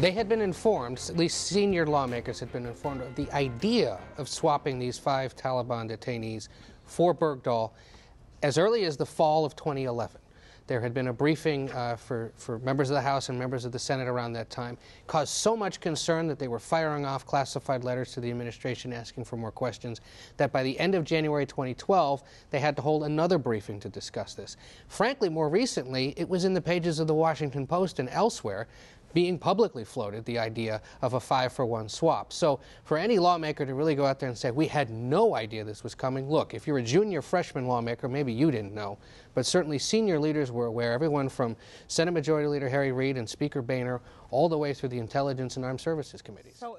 They had been informed, at least senior lawmakers had been informed of the idea of swapping these five Taliban detainees for Bergdahl as early as the fall of 2011. There had been a briefing uh, for, for members of the House and members of the Senate around that time. Caused so much concern that they were firing off classified letters to the administration asking for more questions that by the end of January 2012, they had to hold another briefing to discuss this. Frankly, more recently, it was in the pages of the Washington Post and elsewhere being publicly floated the idea of a five for one swap. So for any lawmaker to really go out there and say, we had no idea this was coming, look, if you're a junior freshman lawmaker, maybe you didn't know, but certainly senior leaders were aware, everyone from Senate Majority Leader Harry Reid and Speaker Boehner all the way through the Intelligence and Armed Services Committees. So